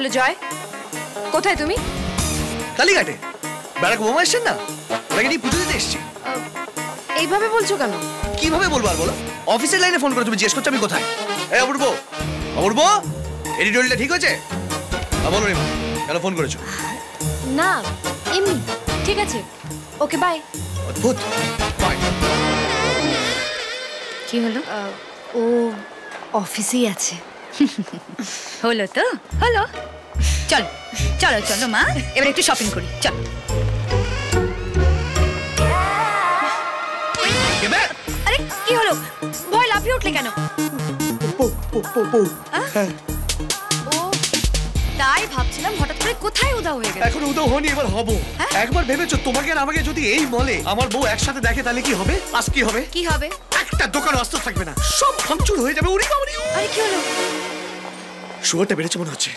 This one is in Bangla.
হ্যালো জয়। কোথায় তুমি? কালীঘাটে। বেড়াক বোমা এসছেন না? ওনাকে নিয়ে পুজো দিতে এসছি। এইভাবে বলছো কেন? কীভাবে বলব আর বলো? অফিসের লাইনে ফোন করে তুমি জিজ্ঞেস করছ আমি কোথায়? এই অপূর্ব। অপূর্ব এডিটোরিয়ালটা ঠিক আছে হ্যাঁ, বলো রিমা কেন ফোন করেছ? না এমনি ঠিক আছে। ওকে বাই অদ্ভুত বাই কি হলো? ও অফিসেই আছে। হলো তো? হলো? চল চলো চলো মা। এবার একটু শপিং করি চল। আরে কি হলো? ভয় লাফিয়ে উঠলে কেন? ও তাই ভাবছিলাম হঠাৎ করে কোথায় উদা হয়ে গেল। এখন এবার হব। একবার ভেবেছো তোমাকে আর আমাকে যদি এই মলে আমার বউ একসাথে দেখে তাহলে কি হবে? আজ কি হবে? কি হবে? একটা দোকান অস্ত থাকবে না। সব ভাঙচুর হয়ে যাবে উড়ি বাবরি আরে কি হলো? শুয়োরটা বেড়েছে মনে হচ্ছে